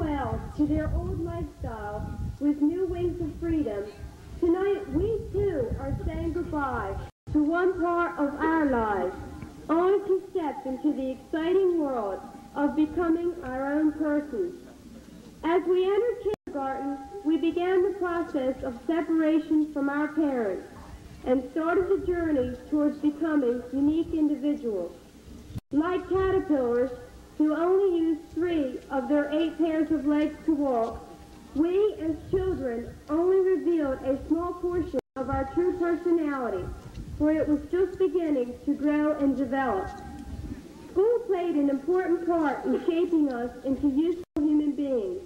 farewell to their old lifestyle with new wings of freedom, tonight we too are saying goodbye to one part of our lives, only to step into the exciting world of becoming our own persons. As we entered kindergarten, we began the process of separation from our parents and started the journey towards becoming unique individuals. Like caterpillars who only use three of their eight pairs of legs to walk, we as children only revealed a small portion of our true personality, for it was just beginning to grow and develop. School played an important part in shaping us into useful human beings.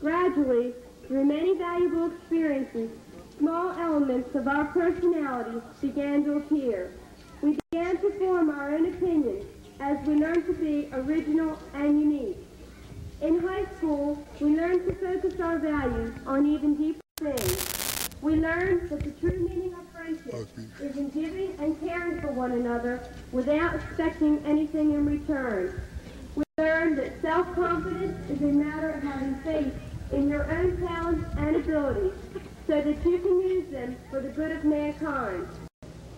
Gradually, through many valuable experiences, small elements of our personality began to appear. We began to form our own opinions as we learned to be original and unique. In high school, we learn to focus our values on even deeper things. We learn that the true meaning of friendship is in giving and caring for one another without expecting anything in return. We learn that self-confidence is a matter of having faith in your own talents and abilities so that you can use them for the good of mankind.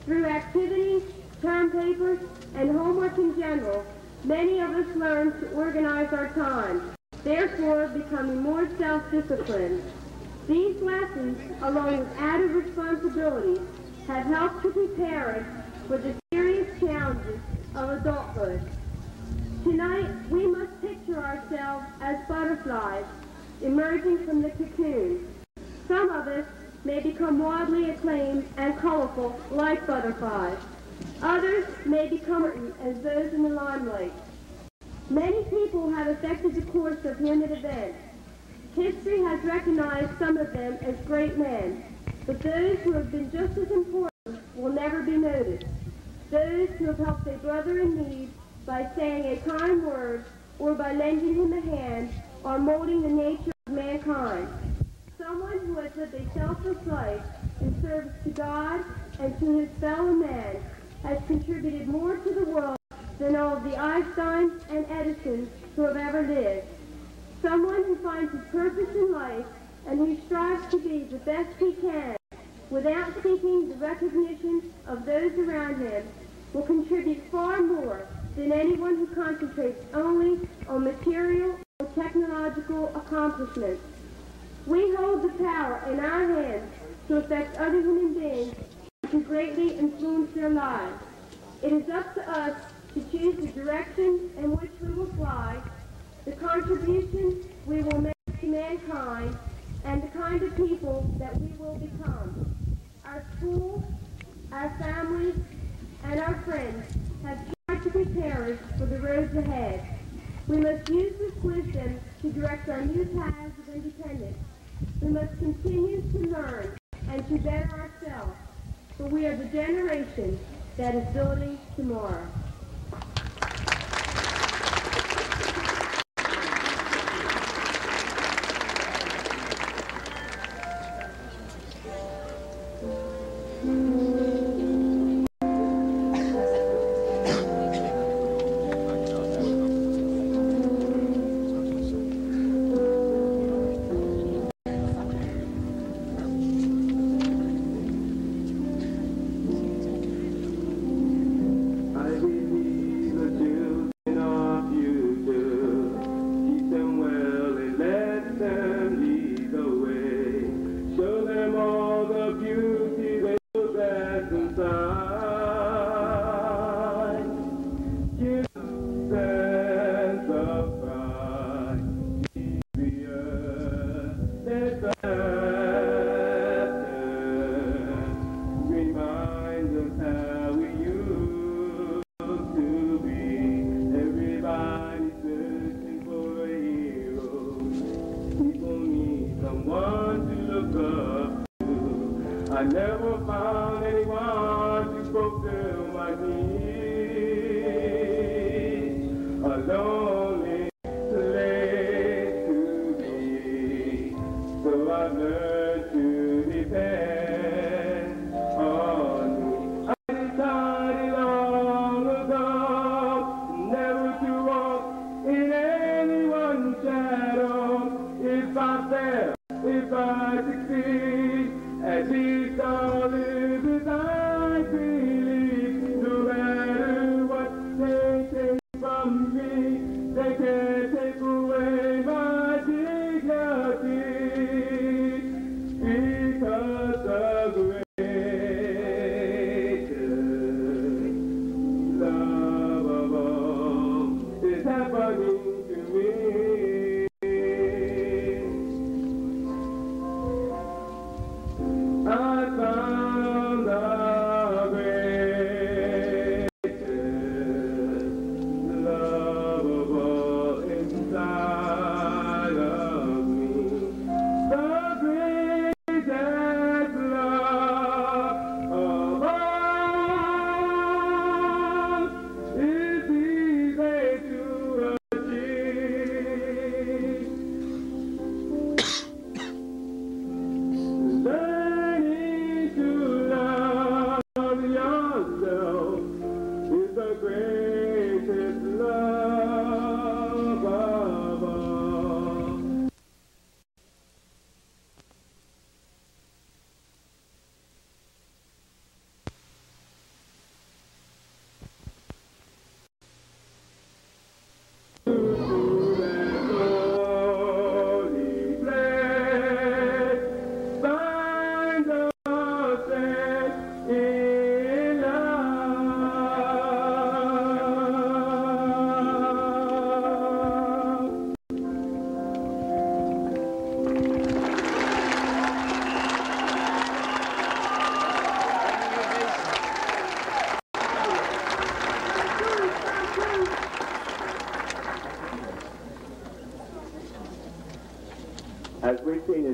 Through activities, term papers, and homework in general, many of us learn to organize our time, therefore becoming more self-disciplined. These lessons, along with added responsibilities, have helped to prepare us for the serious challenges of adulthood. Tonight, we must picture ourselves as butterflies emerging from the cocoon. Some of us may become widely acclaimed and colorful like butterflies. Others may be become as those in the limelight. Many people have affected the course of human events. History has recognized some of them as great men, but those who have been just as important will never be noticed. Those who have helped a brother in need by saying a kind word or by lending him a hand are molding the nature of mankind. Someone who has lived a selfless life in service to God and to his fellow man has contributed more to the world than all the Einsteins and Edisons who have ever lived. Someone who finds his purpose in life and who strives to be the best he can without seeking the recognition of those around him will contribute far more than anyone who concentrates only on material or technological accomplishments. We hold the power in our hands to affect other human beings greatly influence their lives. It is up to us to choose the direction in which we will fly, the contribution we will make to mankind, and the kind of people that we will become. Our schools, our families, and our friends have tried to prepare us for the roads ahead. We must use this wisdom to direct our new paths of independence. We must continue to learn and to better ourselves, for we are the generation that is building tomorrow.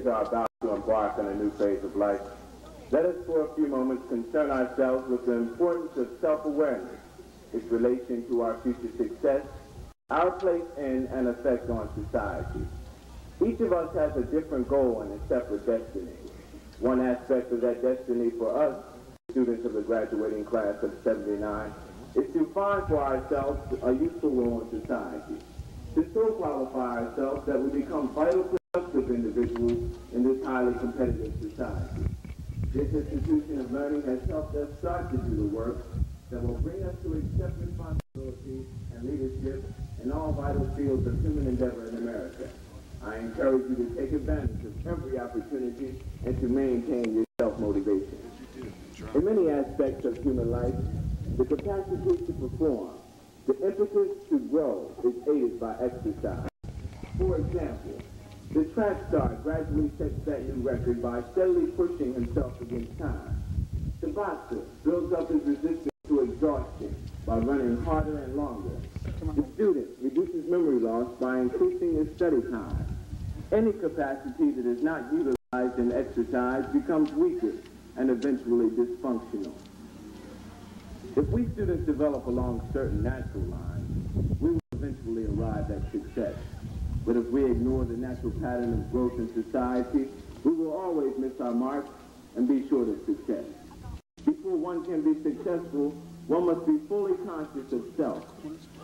Are about to embark on a new phase of life. Let us for a few moments concern ourselves with the importance of self-awareness, its relation to our future success, our place in and effect on society. Each of us has a different goal and a separate destiny. One aspect of that destiny for us, students of the graduating class of 79, is to find for ourselves a useful role in society, to so qualify ourselves that we become vital individuals in this highly competitive society. This institution of learning has helped us start to do the work that will bring us to accept responsibility and leadership in all vital fields of human endeavor in America. I encourage you to take advantage of every opportunity and to maintain your self-motivation. In many aspects of human life, the capacity to perform, the impetus to grow is aided by exercise. For example, the track star gradually sets that new record by steadily pushing himself against time. The boxer builds up his resistance to exhaustion by running harder and longer. The student reduces memory loss by increasing his study time. Any capacity that is not utilized in exercise becomes weaker and eventually dysfunctional. If we students develop along certain natural lines, we will eventually arrive at success. But if we ignore the natural pattern of growth in society, we will always miss our mark and be short of success. Before one can be successful, one must be fully conscious of self.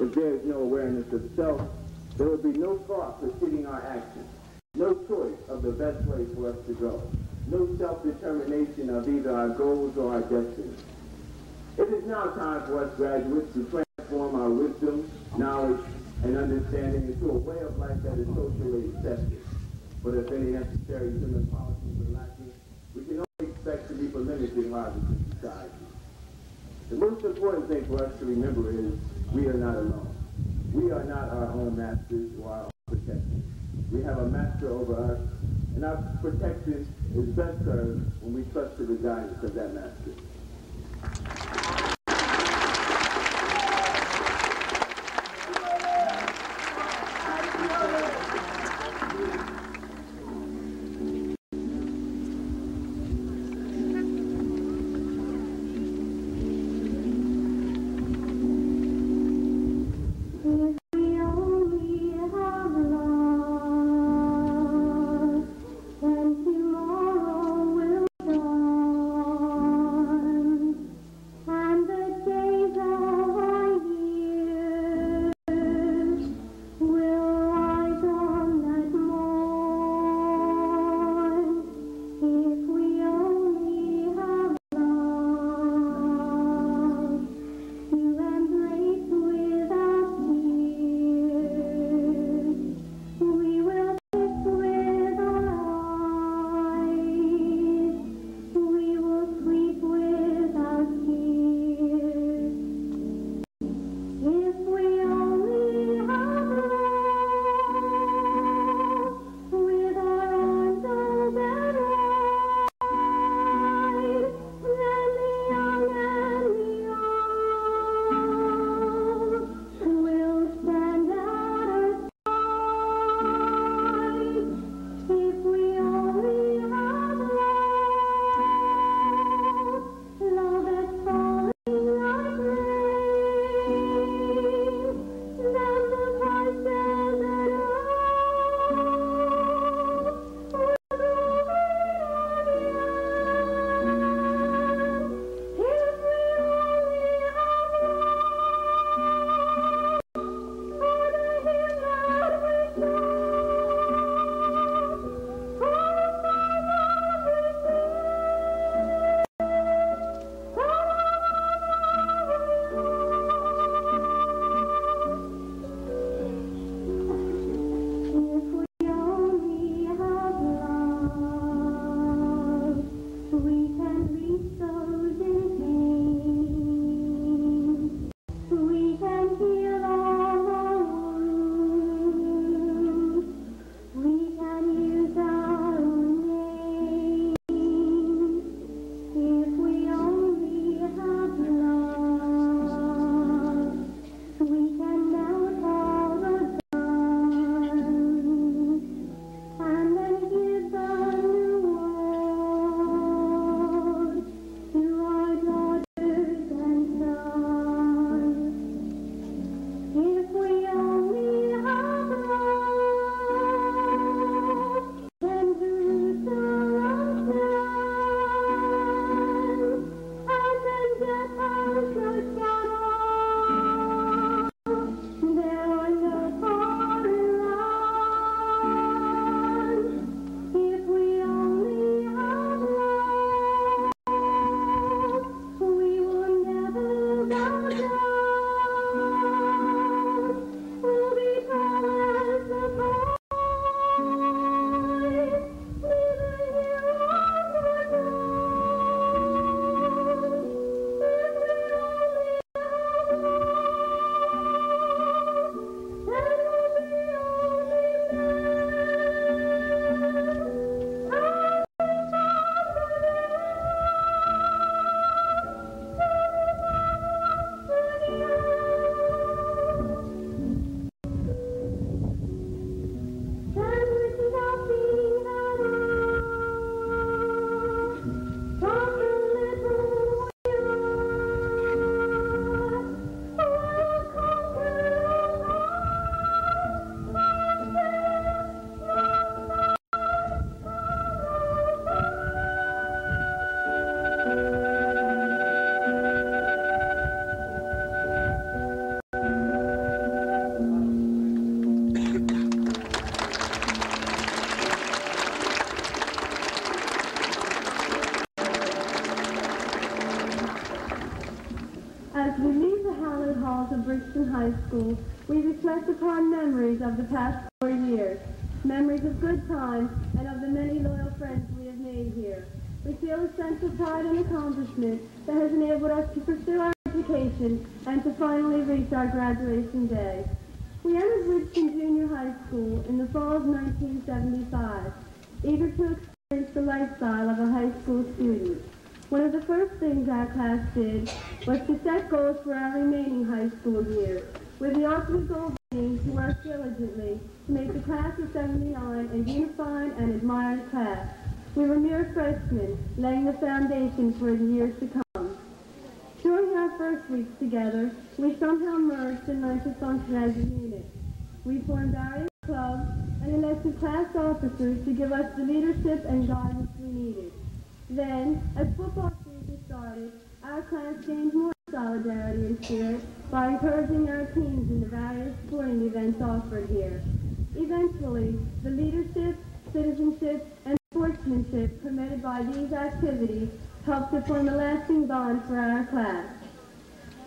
If there is no awareness of self, there will be no thought preceding our actions, no choice of the best way for us to go, no self-determination of either our goals or our destiny. It is now time for us graduates to transform our wisdom, knowledge, and understanding into a way of life that is socially accepted. But if any necessary human policies are lacking, we can only expect to be limited harvest in society. The most important thing for us to remember is we are not alone. We are not our own masters or our own protectors. We have a master over us, and our protection is best served when we trust to the guidance of that master. Of the past four years, memories of good times and of the many loyal friends we have made here. We feel a sense of pride and accomplishment that has enabled us to pursue our education and to finally reach our graduation day. We entered Bridgeton Junior High School in the fall of 1975, eager to experience the lifestyle of a high school student. One of the first things our class did was to set goals for our remaining high school year, with the ultimate goal being to work diligently to make the class of 79 a unified and admired class. We were mere freshmen, laying the foundation for the years to come. During our first weeks together, we somehow merged and learned to function as a unit. We formed various clubs and elected class officers to give us the leadership and guidance we needed. Then, as football season started, our class gained more solidarity and spirit by encouraging our teams in the various sporting events offered here. Eventually, the leadership, citizenship, and sportsmanship permitted by these activities helped to form a lasting bond for our class.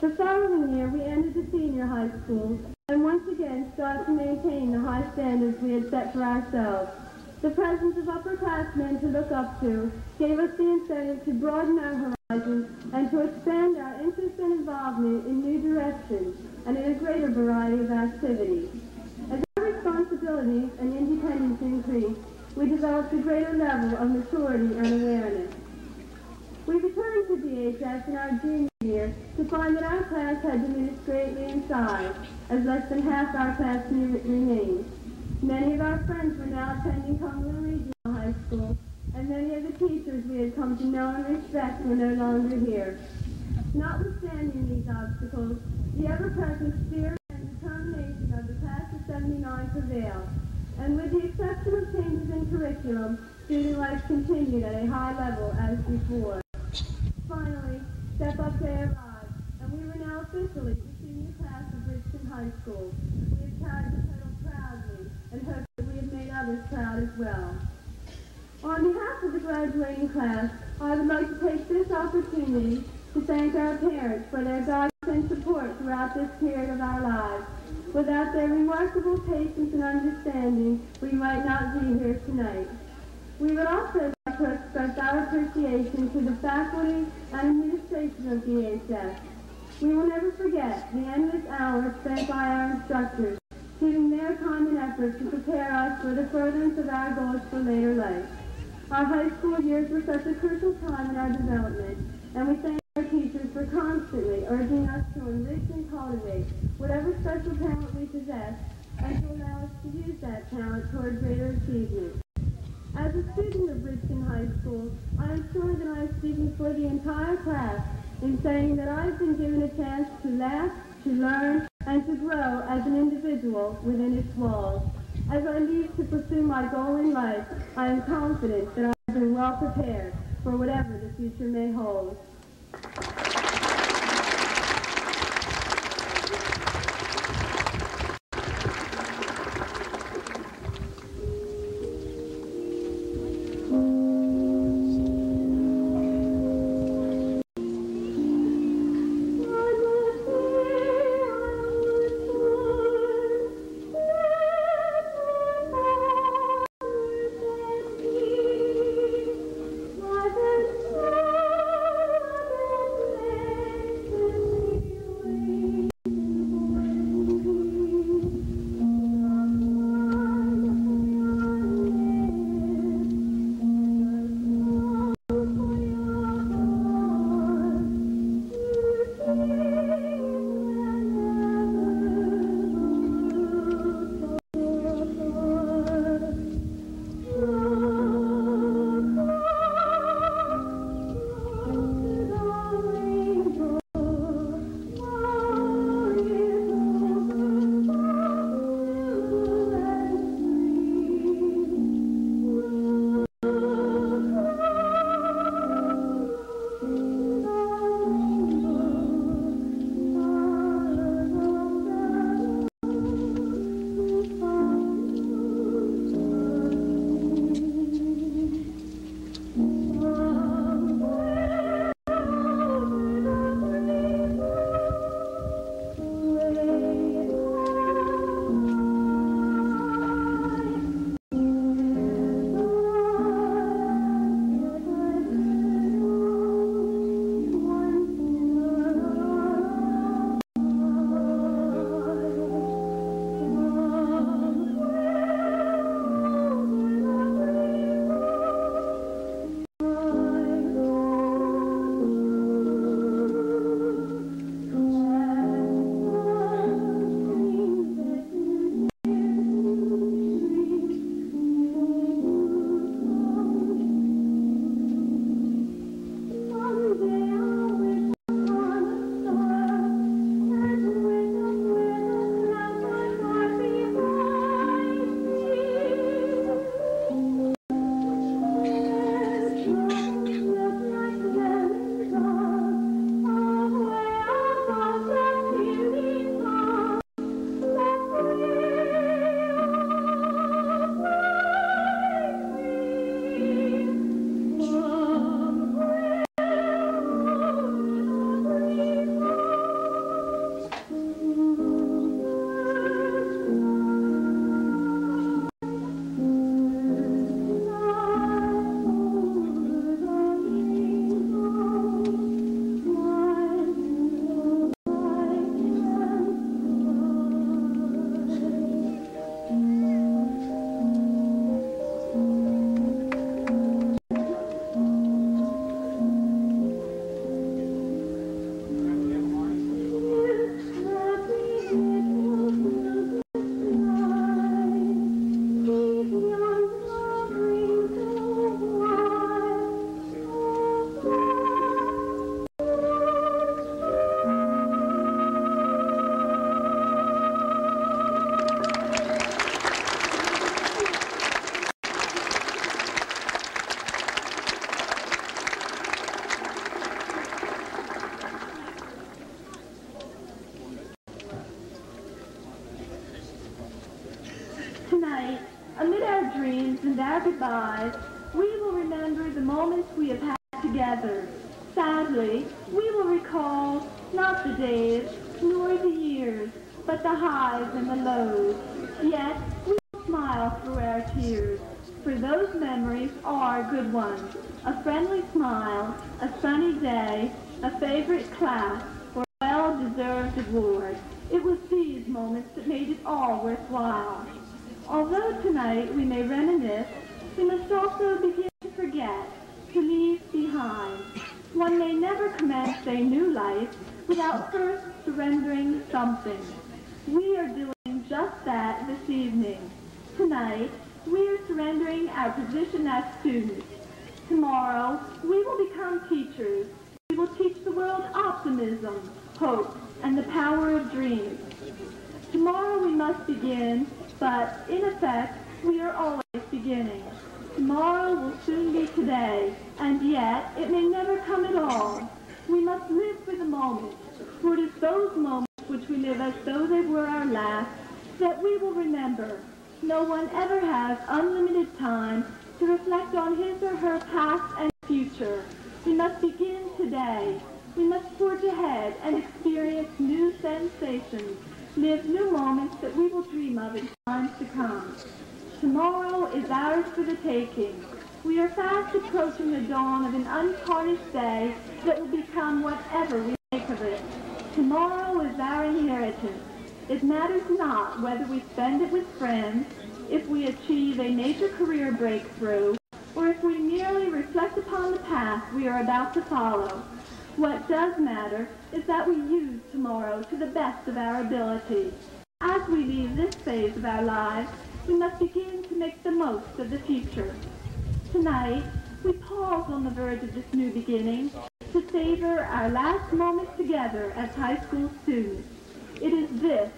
The following year, we entered the senior high school and once again started to maintain the high standards we had set for ourselves. The presence of upperclassmen to look up to gave us the incentive to broaden our horizons and to expand our interest and involvement in new directions and in a greater variety of activities. As our responsibilities and independence increased, we developed a greater level of maturity and awareness. We returned to BHS in our junior year to find that our class had diminished greatly in size, as less than half our class remained. Many of our friends were now attending Cumberland Regional High School, and many of the teachers we had come to know and respect were no longer here. Notwithstanding these obstacles, the ever-present spirit and determination of the class of 79 prevailed, and with the exception of changes in curriculum, student life continued at a high level as before. Finally, Step Up Day arrived, and we were now officially the senior class of Bridgeton High School. We had carried the title proudly and hope that we have made others proud as well. On behalf of the graduating class, I would like to take this opportunity to thank our parents for their guidance and support throughout this period of our lives. Without their remarkable patience and understanding, we might not be here tonight. We would also like to express our appreciation to the faculty and administration of BHS. We will never forget the endless hours spent by our instructors, giving their time and effort to prepare us for the furtherance of our goals for later life. Our high school years were such a crucial time in our development, and we thank our teachers for constantly urging us to enrich and cultivate whatever special talent we possess and to allow us to use that talent toward greater achievement. As a student of Bridgeton High School, I am sure that I am speaking for the entire class in saying that I've been given a chance to laugh, to learn, and to grow as an individual within its walls. As I leave to pursue my goal in life, I am confident that I have been well prepared for whatever the future may hold. Amid our dreams and our goodbyes, we will remember the moments we have had together. Sadly, we will recall not the days, nor the years, but the highs and the lows. Yet, we will smile through our tears, for those memories are good ones. A friendly smile, a sunny day, a favorite class, or a well-deserved award. It was these moments that made it all worthwhile. Although tonight we may reminisce, we must also begin to forget, to leave behind. One may never commence a new life without first surrendering something. We are doing just that this evening. Tonight, we are surrendering our position as students. Tomorrow, we will become teachers. We will teach the world optimism, hope, and the power of dreams. Tomorrow we must begin, but in effect, we are always beginning. Tomorrow will soon be today, and yet it may never come at all. We must live for the moment, for it is those moments which we live as though they were our last that we will remember. No one ever has unlimited time to reflect on his or her past and future. We must begin today. We must forge ahead and experience new sensations, live new moments that we will dream of in times to come. Tomorrow is ours for the taking. We are fast approaching the dawn of an untarnished day that will become whatever we make of it. Tomorrow is our inheritance. It matters not whether we spend it with friends, if we achieve a major career breakthrough, or if we merely reflect upon the path we are about to follow. What does matter is that we use tomorrow to the best of our ability. As we leave this phase of our lives, we must begin to make the most of the future. Tonight, we pause on the verge of this new beginning to savor our last moments together as high school students. It is this,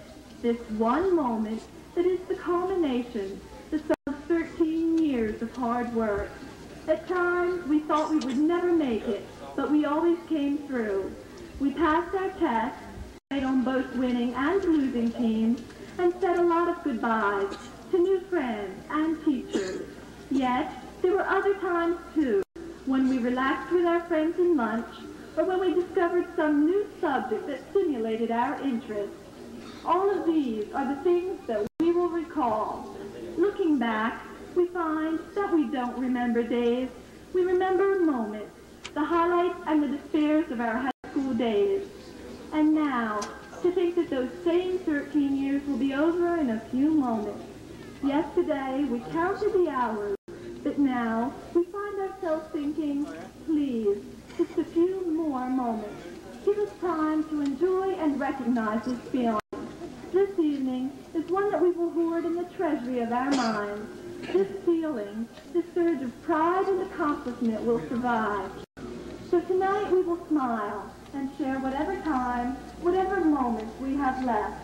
this one moment, that is the culmination, the sum of 13 years of hard work. At times, we thought we would never make it, but we always came through. We passed our tests, played on both winning and losing teams, and said a lot of goodbyes to new friends and teachers. Yet, there were other times too, when we relaxed with our friends in lunch, or when we discovered some new subject that stimulated our interest. All of these are the things that we will recall. Looking back, we find that we don't remember days. We remember moments, the highlights and the despairs of our high school days. And now, to think that those same 13 years will be over in a few moments. Yesterday, we counted the hours, but now we find ourselves thinking, please, just a few more moments. Give us time to enjoy and recognize this feeling. This evening is one that we will hoard in the treasury of our minds. This feeling, this surge of pride and accomplishment will survive. So tonight we will smile and share whatever time, whatever moments we have left.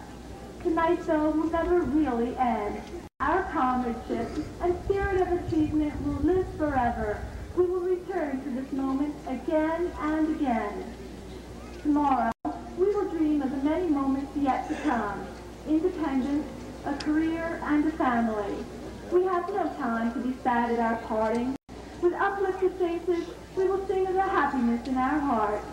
Tonight, though, will never really end. Our comradeship and spirit of achievement will live forever. We will return to this moment again and again. Tomorrow, we will dream of the many moments yet to come. Independence, a career, and a family. We have no time to be sad at our parting. With uplifted faces, we will sing of the happiness in our hearts.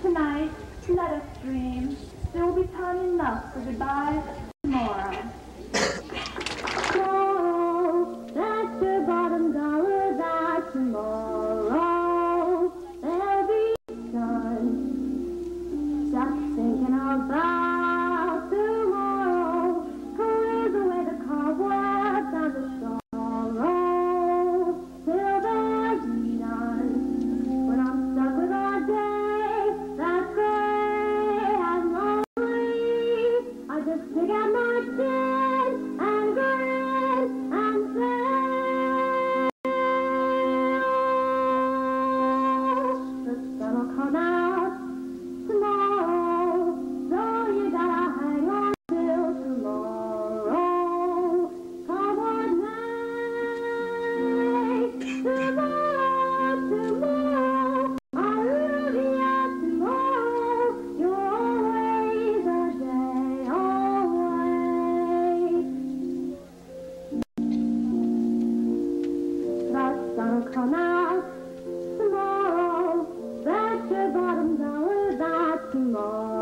Tonight, let us dream. There will be time enough for goodbyes tomorrow. So, that's your bottom dollar that tomorrow tomorrow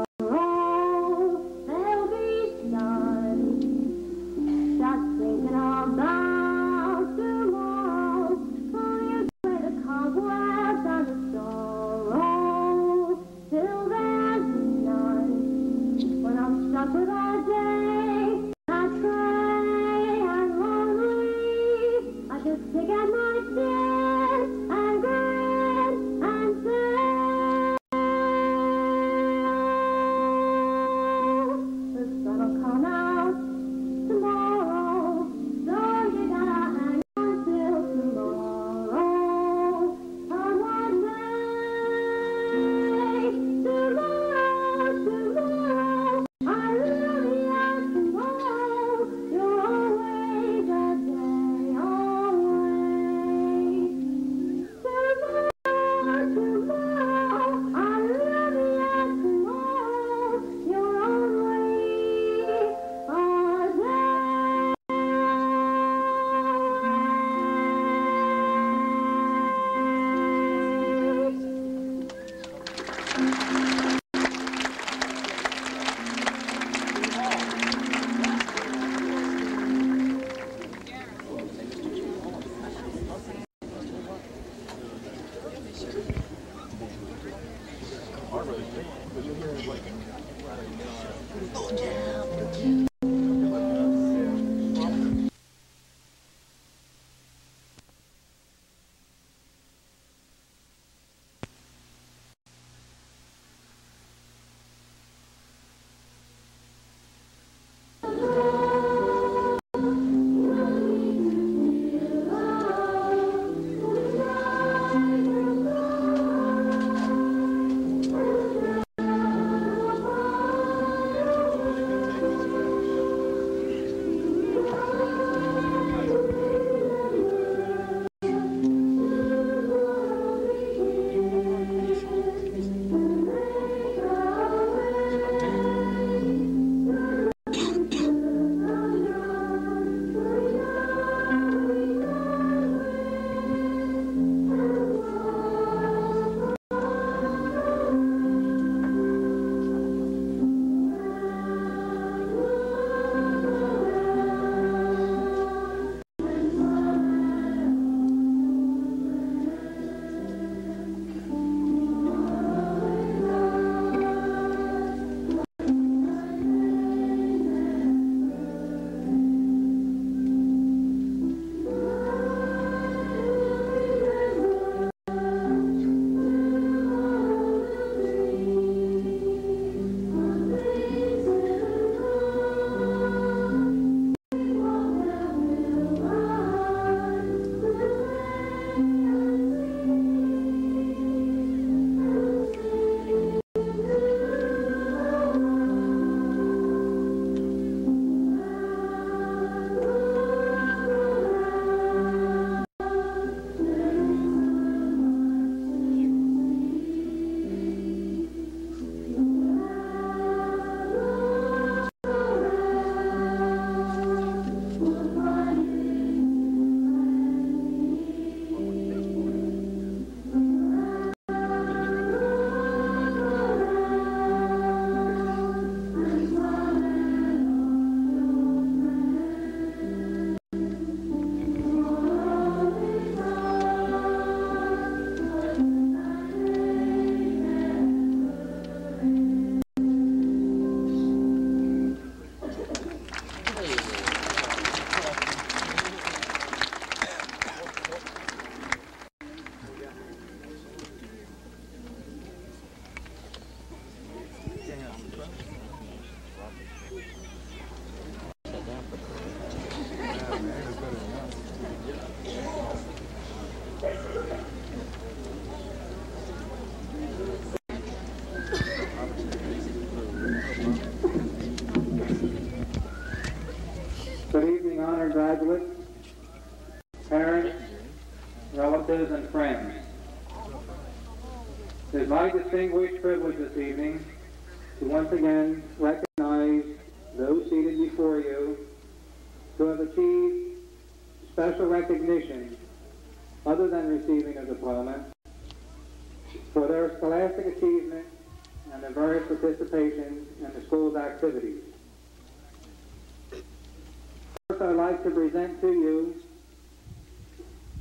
to present to you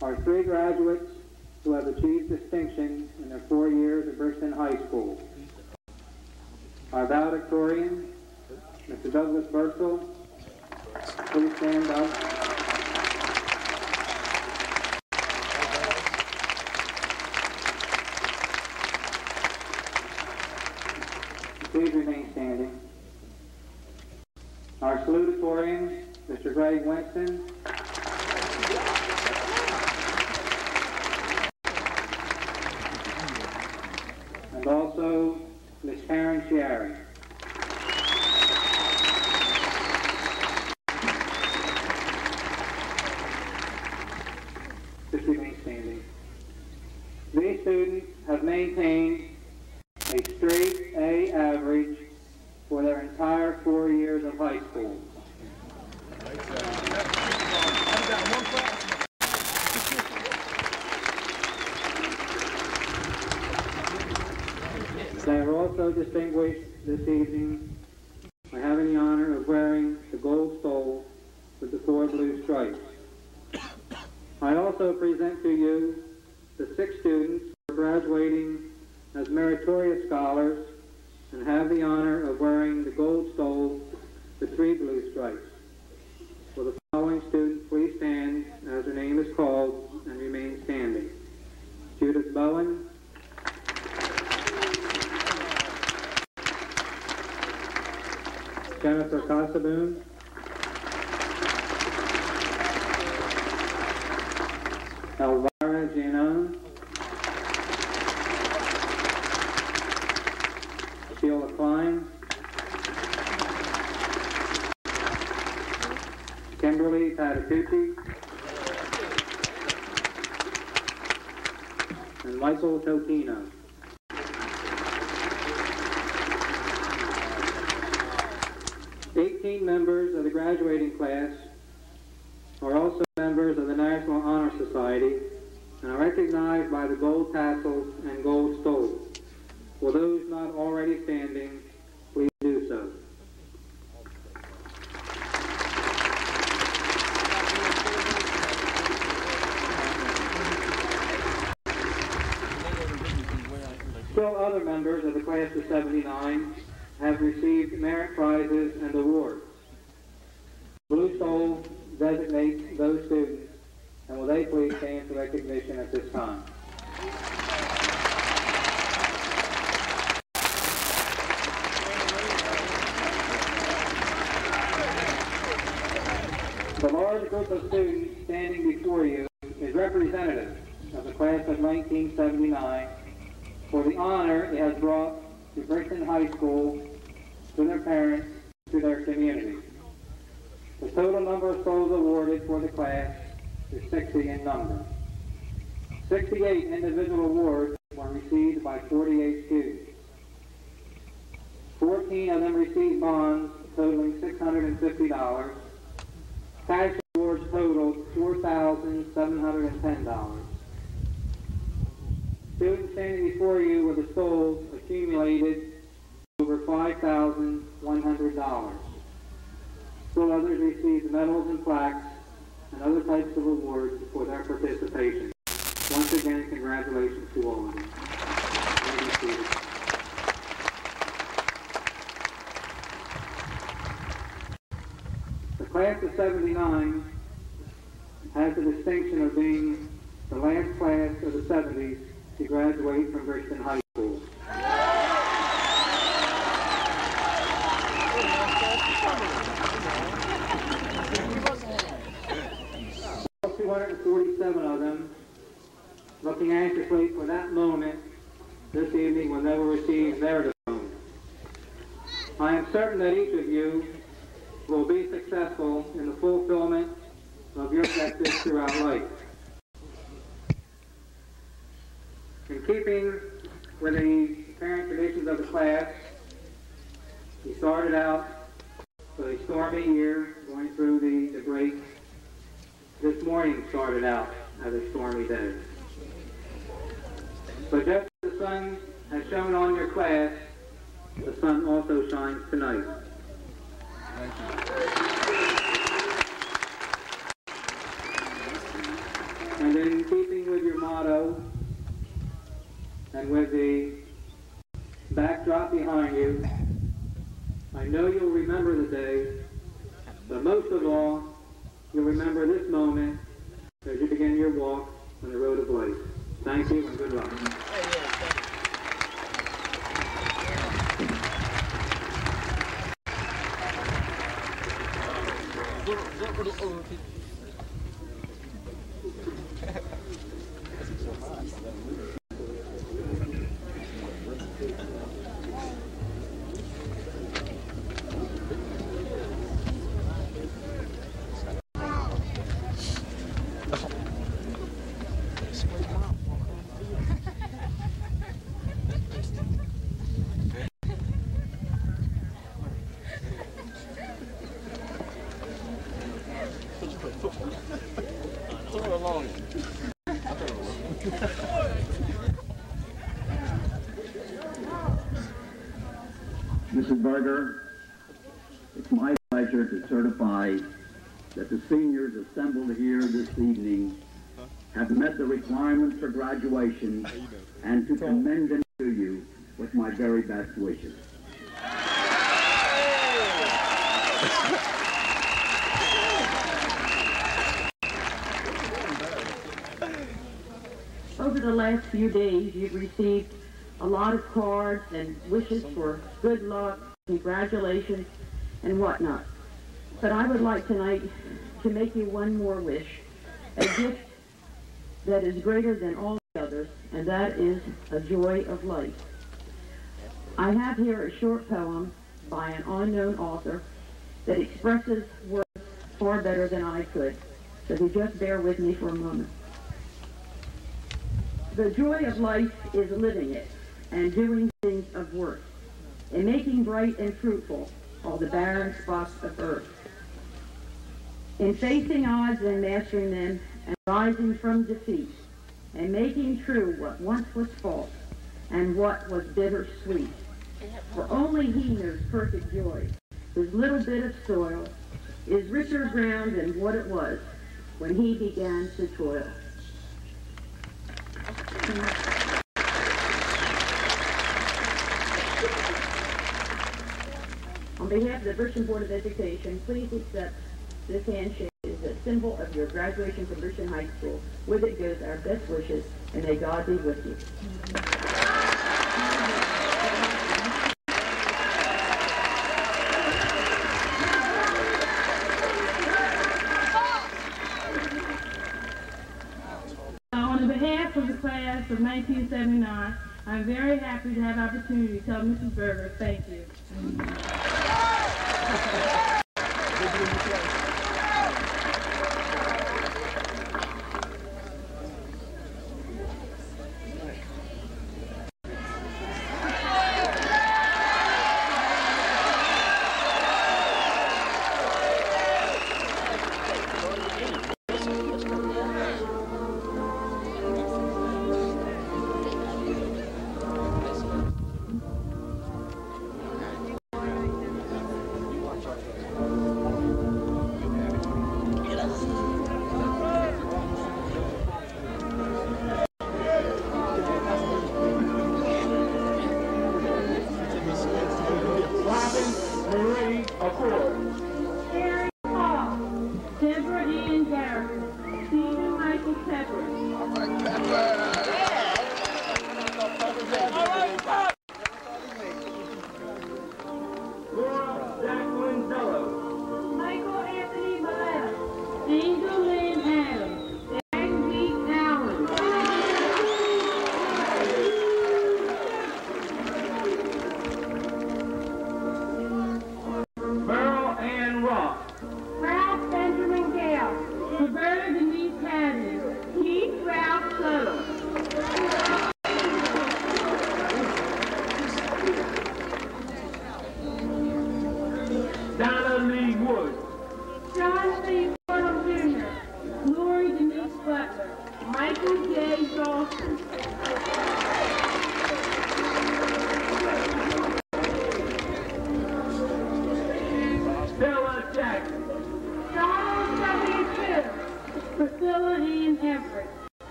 our three graduates who have achieved distinction in their four years at Bridgeton High School. Our valedictorian, Mr. Douglas Burtsell, please stand up. Please remain standing. Our salutatorian, Mr. Greg Winston. afternoon. Elvira Gino. Sheila Klein. Kimberly Tatacucci. And Michael Totino. 15 members of the graduating class are also members of the National Honor Society and are recognized by the gold tassels and gold stole. For those not already standing, please do so. Still other members of the class of 79 have received merit prizes and awards. Those students, and will they please stand for recognition at this time? The large group of students standing before you is representative of the class of 1979 for the honor it has brought to Bridgeton High School, to their parents, to their community. The total number of souls awarded for the class is 60 in number. 68 individual awards were received by 48 students. 14 of them received bonds totaling $650. Cash awards totaled $4,710. Students standing before you with the souls accumulated over $5,100. Still others received medals and plaques and other types of awards for their participation. Once again, congratulations to all of you. The class of 79 has the distinction of being the last class of the 70s to graduate from Bridgeton High School. 247 of them looking anxiously for that moment they will receive their diploma. I am certain that each of you will be successful in the fulfillment of your objectives throughout life. In keeping with the parent traditions of the class, we started out with a stormy year going through the, the break. This morning started out as a stormy day. But just as the sun has shone on your class the sun also shines tonight. And in keeping with your motto and with the backdrop behind you, I know you'll remember the day, but most of all, you'll remember this moment as you begin your walk on the road of life. Thank you and good luck. Thank you. Pleasure to certify that the seniors assembled here this evening have met the requirements for graduation and to commend them to you with my very best wishes. Over the last few days, you've received a lot of cards and wishes for good luck, congratulations, and whatnot. But I would like tonight to make you one more wish, a gift that is greater than all the others, and that is a joy of life. I have here a short poem by an unknown author that expresses words far better than I could. So if you just bear with me for a moment. The joy of life is living it and doing things of worth, and making bright and fruitful all the barren spots of earth. In facing odds and mastering them, and rising from defeat, and making true what once was false, and what was bitter sweet. For only he knows perfect joy, whose little bit of soil is richer ground than what it was when he began to toil. On behalf of the Bridgeton Board of Education, please accept this handshake is a symbol of your graduation from Bridgeton High School. With it goes our best wishes, and may God be with you. On behalf of the class of 1979, I'm very happy to have opportunity to tell Mrs. Berger thank you.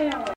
Javon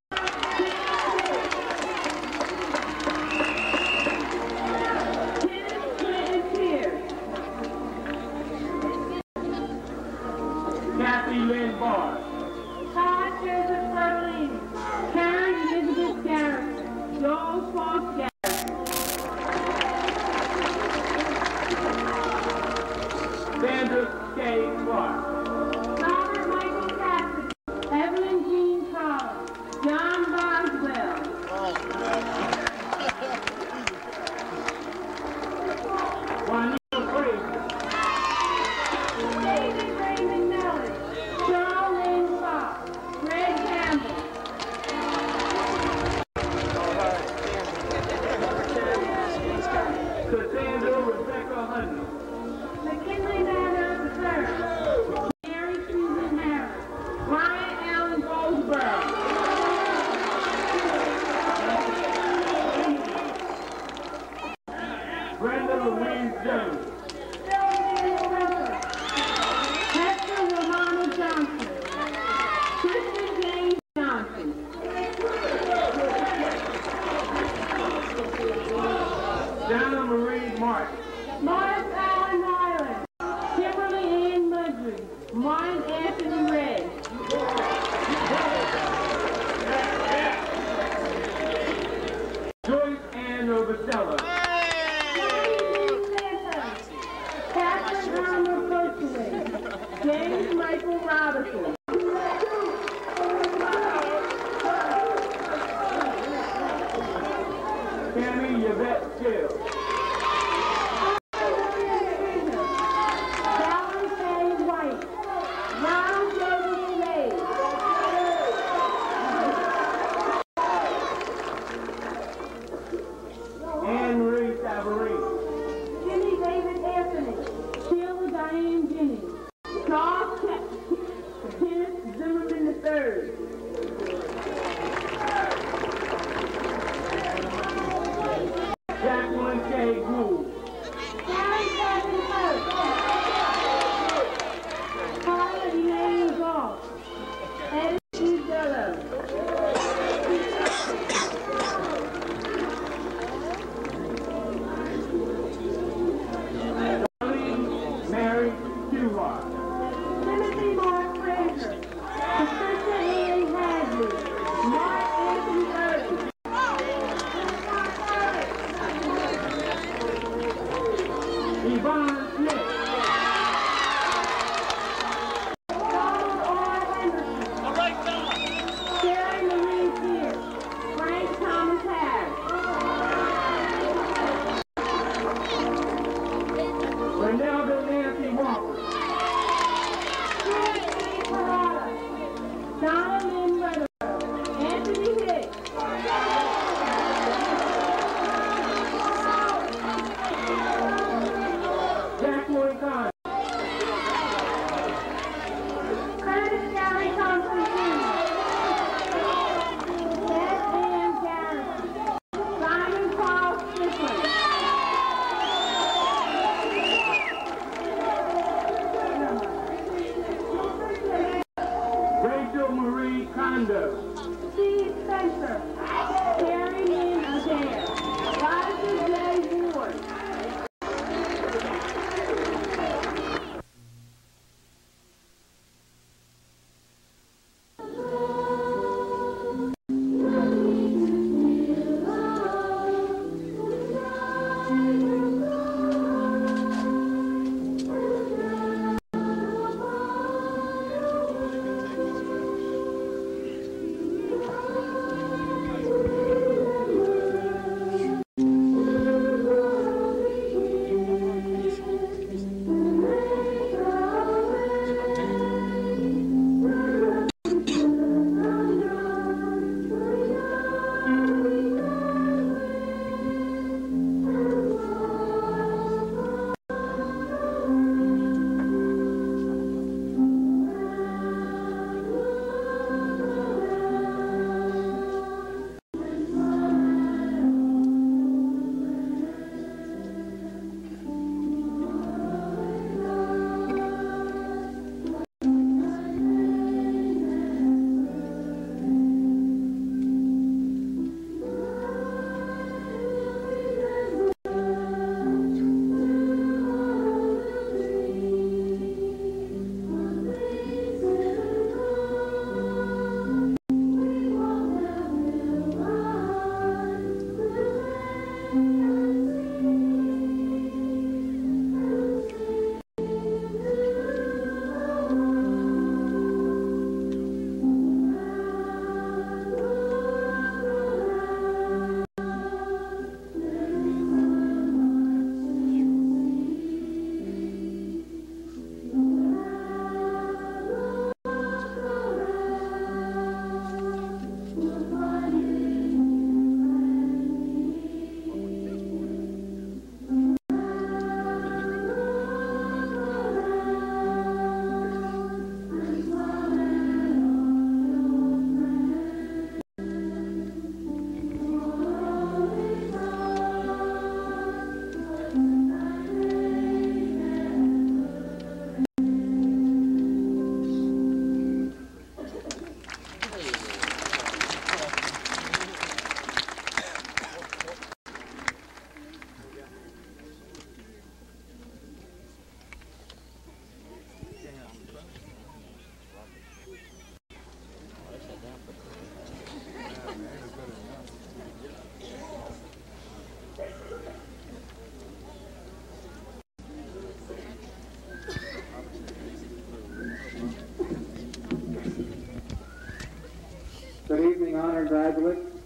graduates,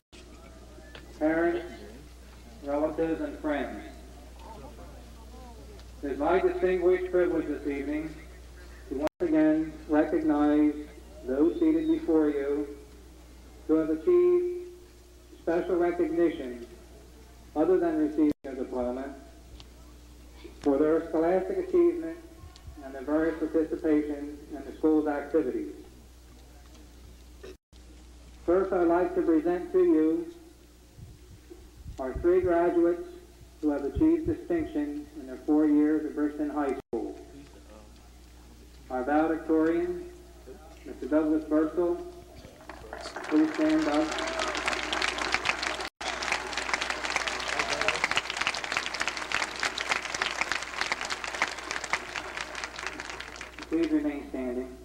parents, relatives, and friends. It is my distinguished privilege this evening to once again recognize those seated before you who have achieved special recognition other than receiving like to present to you our three graduates who have achieved distinction in their four years at Bridgeton High School. Our valedictorian, Mr. Douglas Burstall, please stand up. Please remain standing.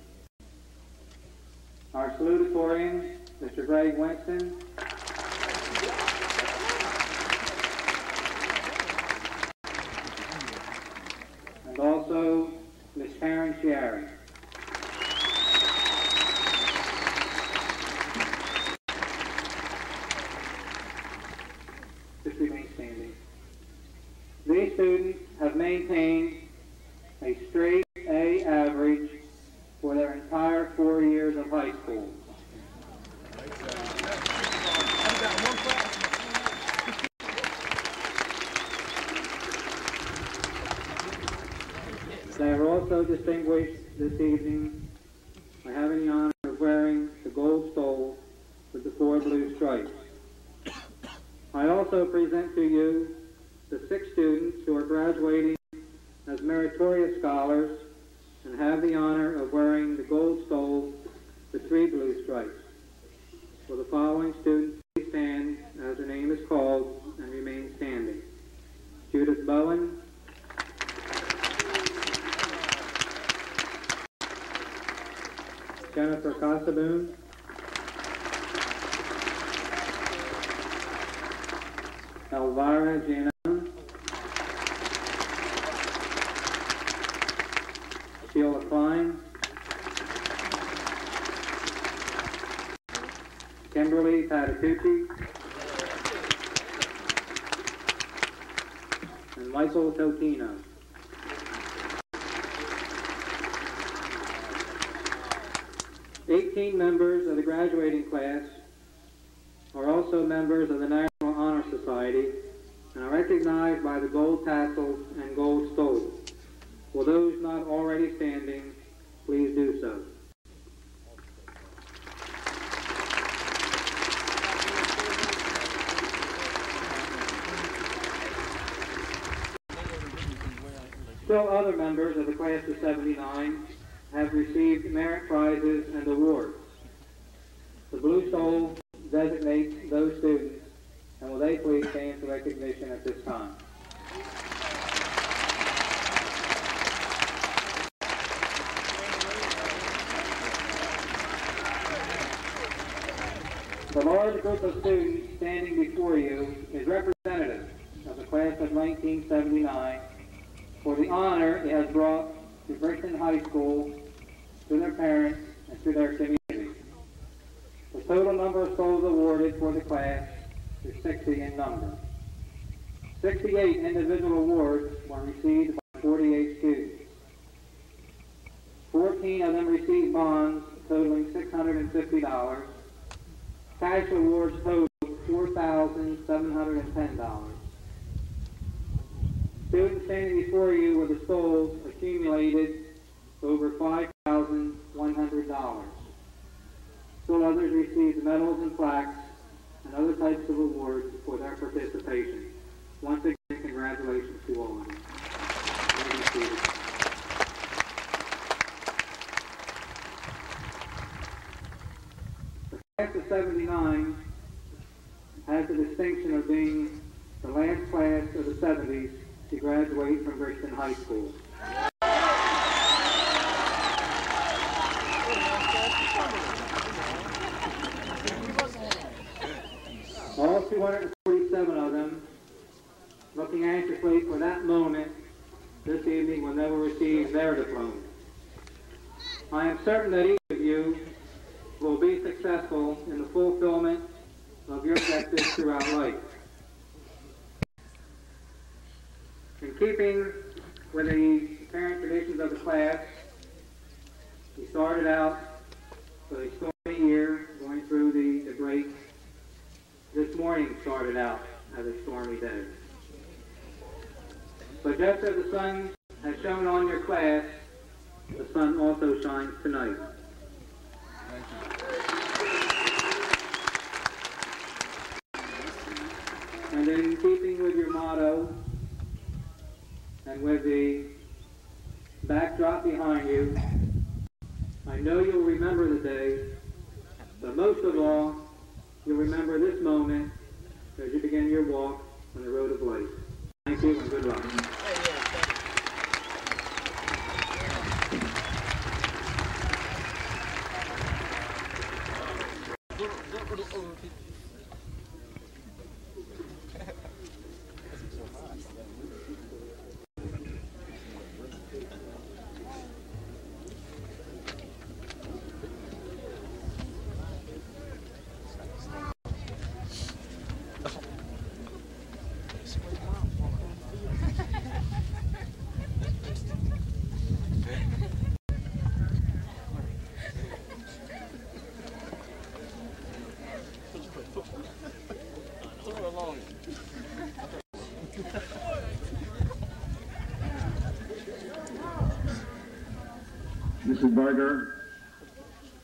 Our salutatorian, Mr. Greg Winston. And also Ms. Karen Chiari. Just remain standing. These students have maintained a straight A average for their entire four years of high school. They are also distinguished this evening by having the honor of wearing the gold stole with the four blue stripes. I also present to you the six students who are graduating as meritorious scholars and have the honor of wearing the gold stole with three blue stripes. Will the following students please stand as their name is called and remain standing? Judith Bowen, Jennifer Casaboon, Elvira Janon, Sheila Klein, Tatacucci, and Michael Totino. Eighteen members of the graduating class are also members of the National Honor Society and are recognized by the gold tassels and gold stole. For those not already standing please do so? Still other members of the class of 79 have received merit prizes and awards. The Blue Stole designates those students, and will they please stand for recognition at this time? The large group of students standing before you is representative of the class of 1979 for the honor it has brought to Bridgeton High School, to their parents, and to their community. The total number of souls awarded for the class is 60 in number. 68 individual awards were received by 48 students. 14 of them received bonds totaling $650. Cash awards totaled $4,710. Students standing before you with the souls accumulated over $5,100. Still others received medals and plaques and other types of awards for their participation. Once again, congratulations to all of you. The class of 79 has the distinction of being the last class of the 70s to graduate from Bridgeton High School. All 247 of them looking anxiously for that moment this evening when they will receive their diploma. I am certain that each of you will be successful in the fulfillment of your objectives throughout life. In keeping with the parent traditions of the class, we started out with a stormy year going through the, the break. This morning started out as a stormy day. But just as the sun has shone on your class, the sun also shines tonight. And in keeping with your motto and with the backdrop behind you, I know you'll remember the day, but most of all, you'll remember this moment as you begin your walk on the road of life. Thank you and good luck.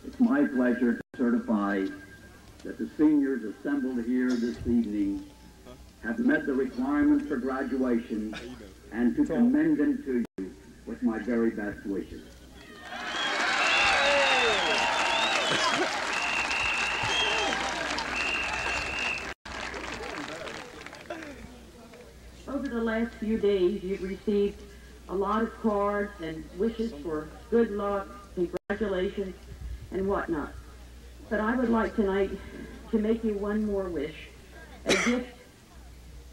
It's my pleasure to certify that the seniors assembled here this evening have met the requirements for graduation and to commend them to you with my very best wishes. Over the last few days, you've received a lot of cards and wishes for good luck, congratulations, and whatnot. But I would like tonight to make you one more wish, a gift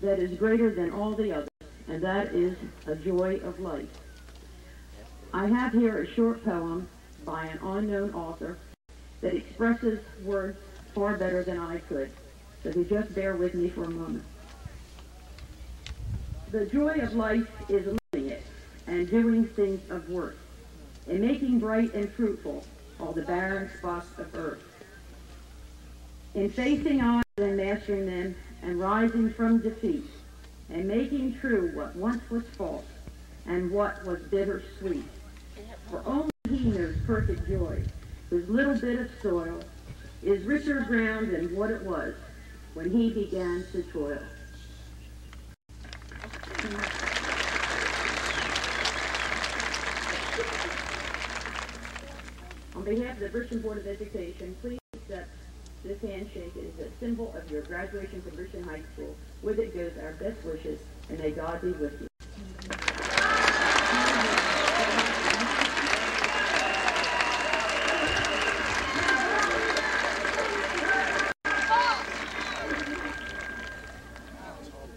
that is greater than all the others, and that is a joy of life. I have here a short poem by an unknown author that expresses words far better than I could. So if you just bear with me for a moment. The joy of life is living it and doing things of worth, and making bright and fruitful all the barren spots of earth. In facing odds and mastering them, and rising from defeat, and making true what once was false, and what was bitter sweet. For only he knows perfect joy, whose little bit of soil is richer ground than what it was when he began to toil. On behalf of the Richmond Board of Education, please accept this handshake as a symbol of your graduation from Richmond High School. With it goes our best wishes, and may God be with you.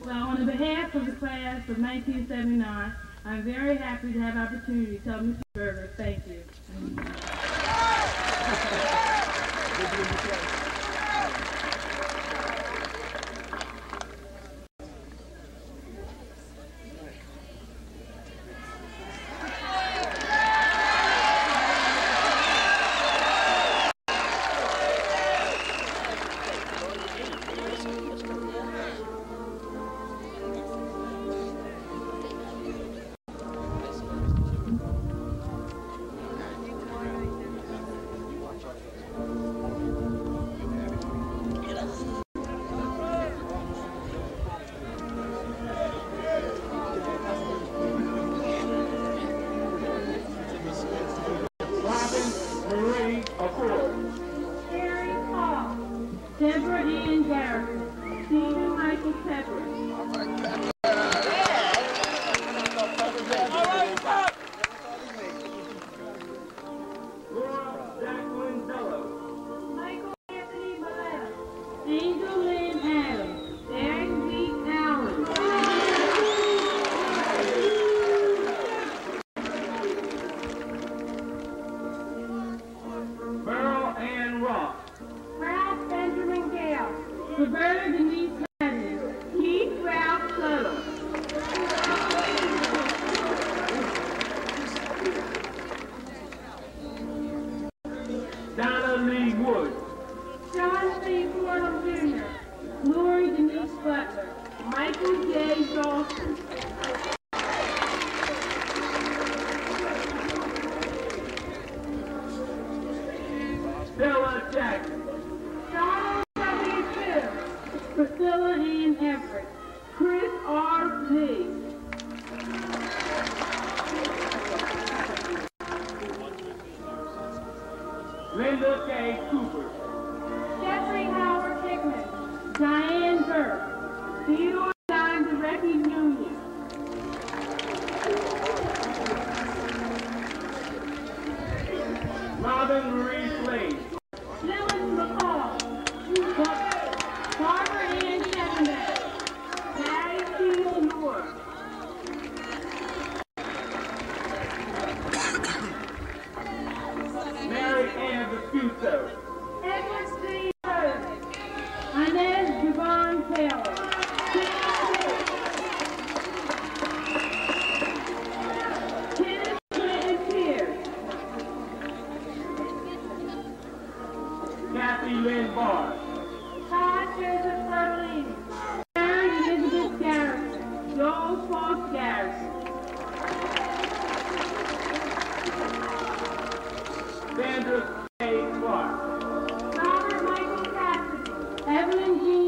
Well, on behalf of the class of 1979, I'm very happy to have opportunity to tell Mr. Berger thank you. Evelyn